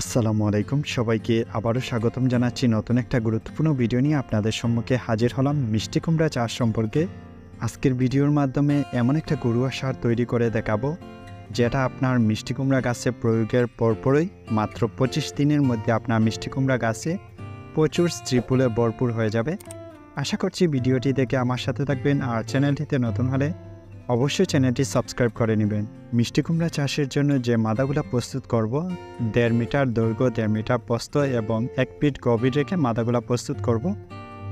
আসসালামু আলাইকুম। সবাইকে আবারও স্বাগতম জানাচ্ছি নতুন একটা গুরুত্বপূর্ণ ভিডিও নিয়ে। আপনাদের সম্মুখে হাজির হলাম মিষ্টি কুমড়া চাষ সম্পর্কে। আজকের ভিডিওর মাধ্যমে এমন একটা গরুয়া সার তৈরি করে দেখাবো, যেটা আপনার মিষ্টি কুমড়া গাছে প্রয়োগের পরপরই মাত্র পঁচিশ দিনের মধ্যে আপনার মিষ্টি কুমড়া গাছে প্রচুর স্ত্রীপুলে ভরপুর হয়ে যাবে। আশা করছি ভিডিওটি দেখে আমার সাথে থাকবেন আর চ্যানেলটিতে নতুন হলে অবশ্যই চ্যানেলটি সাবস্ক্রাইব করে নেবেন। মিষ্টি কুমড়া চাষের জন্য যে মাদাগুলো প্রস্তুত করব, দেড় মিটার দৈর্ঘ্য, দেড় মিটার প্রস্থ এবং এক ফিট গভীর রেখে মাদাগুলো প্রস্তুত করব।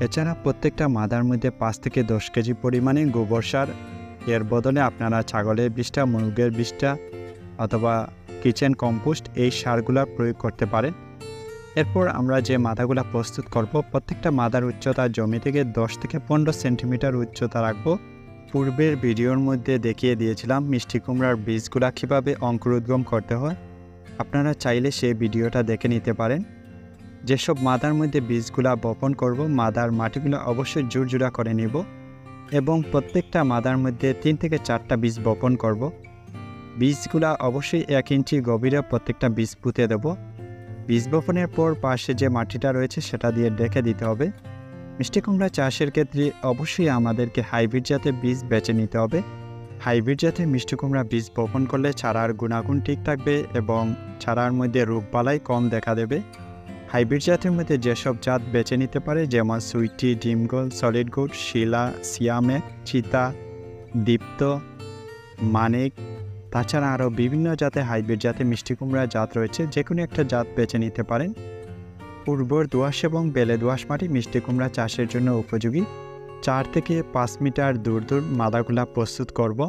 এছাড়া প্রত্যেকটা মাদার মধ্যে পাঁচ থেকে দশ কেজি পরিমাণে গোবর সার, এর বদলে আপনারা ছাগলের বিষটা মুরগের বিষটা অথবা কিচেন কম্পোস্ট এই সারগুলো প্রয়োগ করতে পারেন। এরপর আমরা যে মাদাগুলো প্রস্তুত করব, প্রত্যেকটা মাদার উচ্চতা জমি থেকে দশ থেকে পনেরো সেন্টিমিটার উচ্চতা রাখব। পূর্বের ভিডিওর মধ্যে দেখিয়ে দিয়েছিলাম মিষ্টি কুমড়ার বীজগুলা কীভাবে অঙ্কুরোদ্গম করতে হয়। আপনারা চাইলে সেই ভিডিওটা দেখে নিতে পারেন। যেসব মাদার মধ্যে বীজগুলা বপন করব, মাদার মাটিগুলো অবশ্যই জোরজোড়া করে নেব এবং প্রত্যেকটা মাদার মধ্যে তিন থেকে চারটা বীজ বপন করব। বীজগুলা অবশ্যই এক ইঞ্চি গভীরে প্রত্যেকটা বীজ পুঁতে দেব। বীজ বপনের পর পাশে যে মাটিটা রয়েছে সেটা দিয়ে ডেকে দিতে হবে। মিষ্টি কুমড়া চাষের ক্ষেত্রে অবশ্যই আমাদেরকে হাইব্রিড জাতের বীজ বেছে নিতে হবে। হাইব্রিড জাতের মিষ্টি কুমড়া বীজ বপন করলে চারার গুণাগুণ ঠিক থাকবে এবং চারার মধ্যে রোগবালাই কম দেখা দেবে। হাইব্রিড জাতের মধ্যে যেসব জাত বেছে নিতে পারে, যেমন সুইটি, ডিমগোল, সলিড গুড, শিলা, সিয়ামে, চিতা, দীপ্ত, মানিক, তাছাড়া আরও বিভিন্ন জাতে হাইব্রিড জাতে মিষ্টি কুমড়া জাত রয়েছে। যে কোনো একটা জাত বেছে নিতে পারেন। উর্বর দোয়াশ এবং বেলে দোয়াশ মাটি মিষ্টি কুমড়া চাষের জন্য উপযোগী চার থেকে পাঁচ মিটার দূর দূর মাদাগুলা প্রস্তুত করব।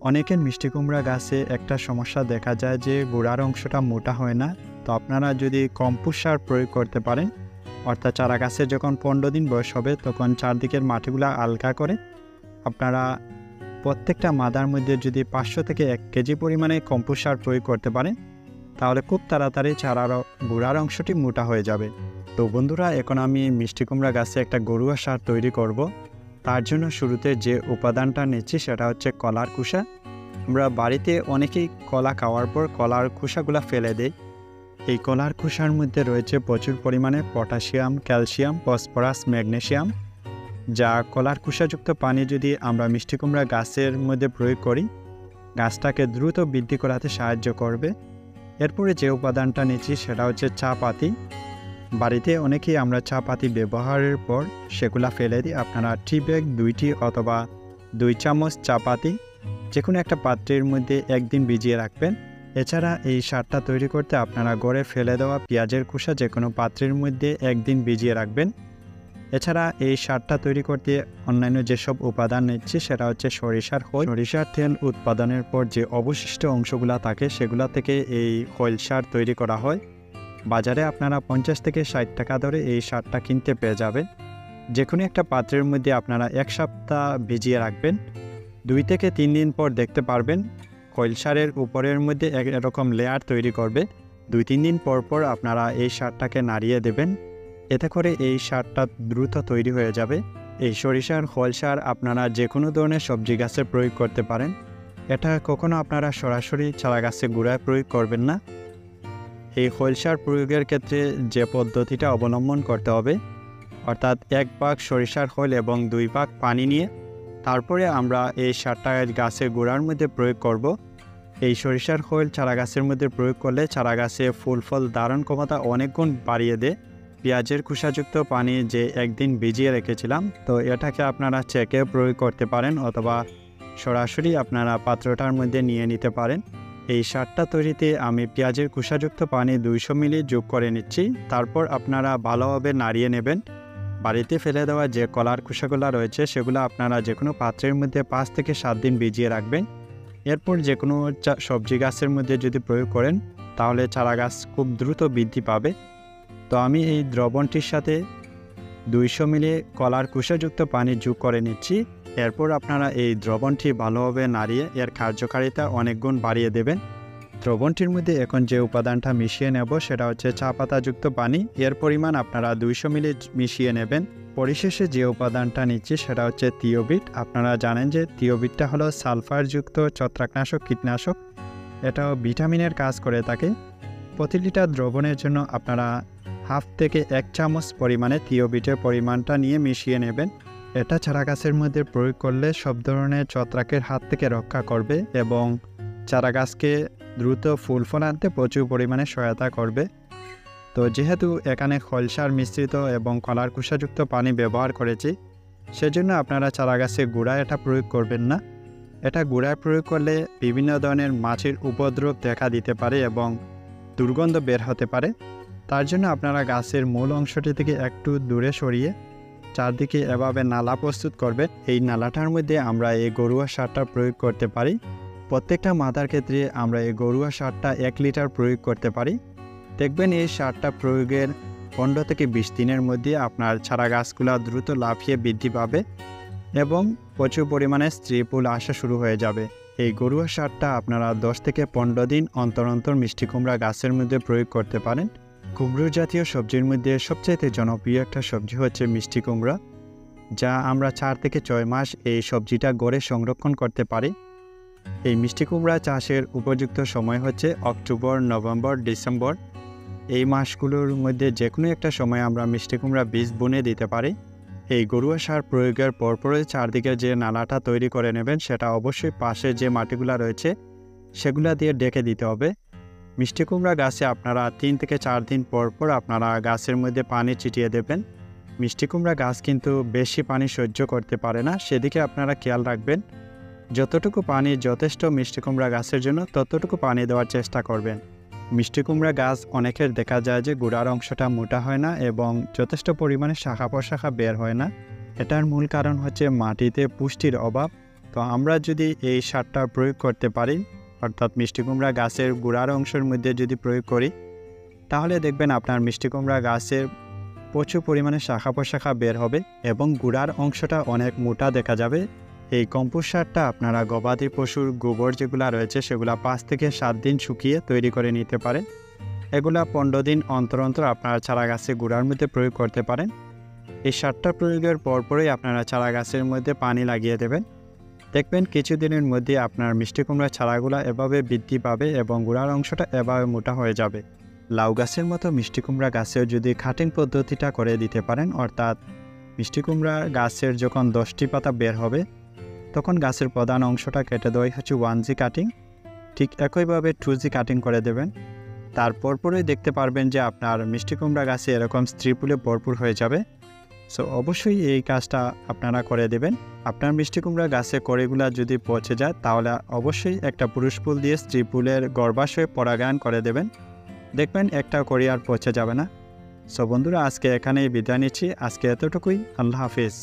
অনেকের মিষ্টি কুমড়া গাছে একটা সমস্যা দেখা যায় যে গোড়ার অংশটা মোটা হয় না তো আপনারা যদি কম্পোস্ট সার প্রয়োগ করতে পারেন, অর্থাৎ চারা গাছের যখন পনেরো দিন বয়স হবে, তখন চারদিকের মাটিগুলো আলগা করে আপনারা প্রত্যেকটা মাদার মধ্যে যদি পাঁচশো থেকে এক কেজি পরিমাণে কম্পোস্ট সার প্রয়োগ করতে পারেন তাহলে খুব তাড়াতাড়ি চারার গোড়ার অংশটি মোটা হয়ে যাবে। তো বন্ধুরা, এখন আমি মিষ্টি কুমড়া গাছে একটা গরুয়া সার তৈরি করব। তার জন্য শুরুতে যে উপাদানটা নিচ্ছি সেটা হচ্ছে কলার কুষা আমরা বাড়িতে অনেকেই কলা খাওয়ার পর কলার খোসাগুলো ফেলে দেই। এই কলার খোসার মধ্যে রয়েছে প্রচুর পরিমাণে পটাশিয়াম, ক্যালসিয়াম, ফসফরাস ম্যাগনেশিয়াম যা কলার খোসাযুক্ত পানি যদি আমরা মিষ্টি কুমড়া গাছের মধ্যে প্রয়োগ করি, গাছটাকে দ্রুত বৃদ্ধি করাতে সাহায্য করবে। এরপরে যে উপাদানটা নিচ্ছি সেটা হচ্ছে চা পাতি বাড়িতে অনেকেই আমরা চা পাতি ব্যবহারের পর সেগুলা ফেলে দিই। আপনারা টি ব্যাগ দুইটি অথবা দুই চামচ চা পাতি যে কোনো একটা পাত্রের মধ্যে একদিন ভিজিয়ে রাখবেন। এছাড়া এই সারটা তৈরি করতে আপনারা গড়ে ফেলে দেওয়া পেঁয়াজের খোসা যে কোনো পাত্রের মধ্যে একদিন ভিজিয়ে রাখবেন। এছাড়া এই সারটা তৈরি করতে অন্যান্য যেসব উপাদান নিচ্ছি, সেটা হচ্ছে সরিষার খোল। সরিষার তেল উৎপাদনের পর যে অবশিষ্ট অংশগুলো থাকে, সেগুলো থেকে এই খৈল সার তৈরি করা হয়। বাজারে আপনারা পঞ্চাশ থেকে ষাট টাকা ধরে এই সারটা কিনতে পেয়ে যাবেন। যে কোনো একটা পাত্রের মধ্যে আপনারা এক সপ্তাহ ভিজিয়ে রাখবেন। দুই থেকে তিন দিন পর দেখতে পারবেন, খৈল সারের উপরের মধ্যে এরকম লেয়ার তৈরি করবে। দুই, তিন দিন পর পর আপনারা এই সারটাকে নাড়িয়ে দেবেন। এতে করে এই সারটা দ্রুত তৈরি হয়ে যাবে। এই সরিষার খোল সার আপনারা যে কোনো ধরনের সবজি গাছে প্রয়োগ করতে পারেন। এটা কখনো আপনারা সরাসরি চারা গাছে গুঁড়ায় প্রয়োগ করবেন না। এই খোল সার প্রয়োগের ক্ষেত্রে যে পদ্ধতিটা অবলম্বন করতে হবে, অর্থাৎ এক ভাগ সরিষার খোল এবং দুই ভাগ পানি নিয়ে তারপরে আমরা এই সারটা গাছের গোড়ার মধ্যে প্রয়োগ করব। এই সরিষার খোল চারা গাছের মধ্যে প্রয়োগ করলে চারা গাছে ফুল ফল ধারণ ক্ষমতা অনেক গুণ বাড়িয়ে দেয়। পেঁয়াজের খোসাযুক্ত পানি যে একদিন ভিজিয়ে রেখেছিলাম, তো এটাকে আপনারা চেকে প্রয়োগ করতে পারেন অথবা সরাসরি আপনারা পাত্রটার মধ্যে নিয়ে নিতে পারেন। এই সারটা তৈরিতে আমি পেঁয়াজের খোসাযুক্ত পানি দুইশো মিলি যোগ করে নিচ্ছি। তারপর আপনারা ভালোভাবে নাড়িয়ে নেবেন। বাড়িতে ফেলে দেওয়া যে কলার খোসাগুলো রয়েছে, সেগুলো আপনারা যে কোনো পাত্রের মধ্যে পাঁচ থেকে সাত দিন ভিজিয়ে রাখবেন। এরপর যে কোনো সবজি গাছের মধ্যে যদি প্রয়োগ করেন, তাহলে চারা গাছ খুব দ্রুত বৃদ্ধি পাবে। তো আমি এই দ্রবণটির সাথে দুইশো মিলি কলার কুষাযুক্ত পানি যোগ করে নিচ্ছি। এরপর আপনারা এই দ্রবণটি ভালোভাবে নাড়িয়ে এর কার্যকারিতা অনেক গুণ বাড়িয়ে দেবেন। দ্রবণটির মধ্যে এখন যে উপাদানটা মিশিয়ে নেব সেটা হচ্ছে চা পাতাযুক্ত পানি। এর পরিমাণ আপনারা দুইশো মিলি মিশিয়ে নেবেন। পরিশেষে যে উপাদানটা নিচ্ছি সেটা হচ্ছে তিওবিট আপনারা জানেন যে তিওবিটটা হলো সালফারযুক্ত ছত্রাকনাশক কীটনাশক। এটাও ভিটামিনের কাজ করে থাকে। প্রতি লিটার দ্রবণের জন্য আপনারা হাফ থেকে এক চামচ পরিমাণে থিওবিটের পরিমাণটা নিয়ে মিশিয়ে নেবেন। এটা চারা গাছের মধ্যে প্রয়োগ করলে সব ধরনের ছত্রাকের হাত থেকে রক্ষা করবে এবং চারা গাছকে দ্রুত ফুল ফল আনতে প্রচুর পরিমাণে সহায়তা করবে। তো যেহেতু এখানে খলসার মিশ্রিত এবং কলার কুষাযুক্ত পানি ব্যবহার করেছি, সেজন্য আপনারা চারা গাছে গুঁড়া এটা প্রয়োগ করবেন না। এটা গুঁড়ায় প্রয়োগ করলে বিভিন্ন ধরনের মাছের উপদ্রব দেখা দিতে পারে এবং দুর্গন্ধ বের হতে পারে। তার জন্য আপনারা গাছের মূল অংশটি থেকে একটু দূরে সরিয়ে চারদিকে এভাবে নালা প্রস্তুত করবেন এই নালাটার মধ্যে আমরা এই গরুয়া সারটা প্রয়োগ করতে পারি। প্রত্যেকটা মাথার ক্ষেত্রে আমরা এই গরুয়া সারটা এক লিটার প্রয়োগ করতে পারি। দেখবেন এই সারটা প্রয়োগের পনেরো থেকে বিশ দিনের মধ্যে আপনার ছাড়া গাছগুলা দ্রুত লাফিয়ে বৃদ্ধি পাবে এবং প্রচুর পরিমাণে স্ত্রী ফুল আসা শুরু হয়ে যাবে। এই গরুয়া সারটা আপনারা দশ থেকে পনেরো দিন অন্তর অন্তর মিষ্টি কুমড়া গাছের মধ্যে প্রয়োগ করতে পারেন। কুমড়ো জাতীয় সবজির মধ্যে সবচাইতে জনপ্রিয় একটা সবজি হচ্ছে মিষ্টি কুমড়া, যা আমরা চার থেকে ছয় মাস এই সবজিটা গড়ে সংরক্ষণ করতে পারি। এই মিষ্টি কুমড়া চাষের উপযুক্ত সময় হচ্ছে অক্টোবর, নভেম্বর, ডিসেম্বর। এই মাসগুলোর মধ্যে যে কোনো একটা সময় আমরা মিষ্টি কুমড়া বীজ বুনে দিতে পারি। এই গরুয়া সার প্রয়োগের পরপরই চারদিকে যে নালাটা তৈরি করে নেবেন, সেটা অবশ্যই পাশে যে মাটিগুলো রয়েছে, সেগুলা দিয়ে ডেকে দিতে হবে। মিষ্টি কুমড়া গাছে আপনারা তিন থেকে চার দিন পর পর আপনারা গাছের মধ্যে পানি ছিটিয়ে দেবেন। মিষ্টি কুমড়া গাছ কিন্তু বেশি পানি সহ্য করতে পারে না, সেদিকে আপনারা খেয়াল রাখবেন। যতটুকু পানি যথেষ্ট মিষ্টি কুমড়া গাছের জন্য, ততটুকু পানি দেওয়ার চেষ্টা করবেন। মিষ্টি কুমড়া গাছ অনেকের দেখা যায় যে গোড়ার অংশটা মোটা হয় না এবং যথেষ্ট পরিমাণে শাখা প্রশাখা বের হয় না। এটার মূল কারণ হচ্ছে মাটিতে পুষ্টির অভাব। তো আমরা যদি এই সারটা প্রয়োগ করতে পারি অর্থাৎ মিষ্টি কুমড়া গাছের গোড়ার অংশের মধ্যে যদি প্রয়োগ করি, তাহলে দেখবেন আপনার মিষ্টি কুমড়া গাছের প্রচুর পরিমাণে শাখা প্রশাখা বের হবে এবং গুড়ার অংশটা অনেক মোটা দেখা যাবে। এই কম্পোস্ট সারটা আপনারা গবাদি পশুর গোবর যেগুলো রয়েছে সেগুলা পাঁচ থেকে সাত দিন শুকিয়ে তৈরি করে নিতে পারেন। এগুলা পনেরো দিন অন্তর অন্তর আপনারা চারা গাছে গুঁড়ার মধ্যে প্রয়োগ করতে পারেন। এই সারটা প্রয়োগের পরপরই আপনারা চারা গাছের মধ্যে পানি লাগিয়ে দেবেন। দেখবেন কিছুদিনের মধ্যে আপনার মিষ্টি কুমড়া চারাগুলো এভাবে বৃদ্ধি পাবে এবং গুঁড়ার অংশটা এভাবে মোটা হয়ে যাবে। লাউ গাছের মতো মিষ্টি কুমড়া গাছেও যদি খাটিং পদ্ধতিটা করে দিতে পারেন, অর্থাৎ মিষ্টি কুমড়া গাছের যখন দশটি পাতা বের হবে, তখন গাছের প্রধান অংশটা কেটে দেওয়াই হচ্ছে ওয়ান জি কাটিং ঠিক একইভাবে টু জি কাটিং করে দেবেন। তারপর পরেই দেখতে পারবেন যে আপনার মিষ্টি কুমড়া গাছে এরকম স্ত্রী পুলে ভরপুর হয়ে যাবে। সো অবশ্যই এই কাজটা আপনারা করে দেবেন। আপনার মিষ্টি কুমড়া গাছে কড়িগুলা যদি পচে যায়, তাহলে অবশ্যই একটা পুরুষ ফুল দিয়ে স্ত্রী ফুলের গর্ভাশয়ে পরাগায়ন করে দেবেন। দেখবেন একটা কড়ি আর পচে যাবে না। সো বন্ধুরা, আজকে এখানেই বিদায় নিচ্ছি। আজকে এতটুকুই। আল্লাহ হাফিজ।